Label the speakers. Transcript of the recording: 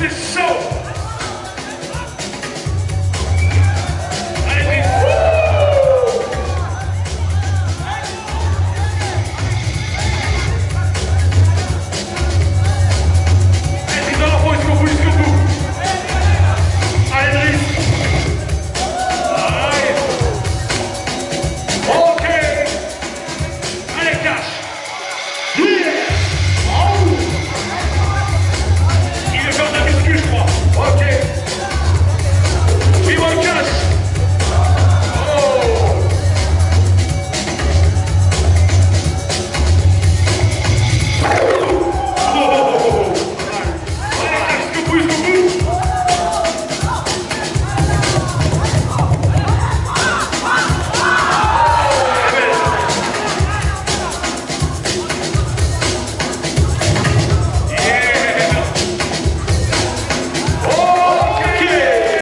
Speaker 1: this show.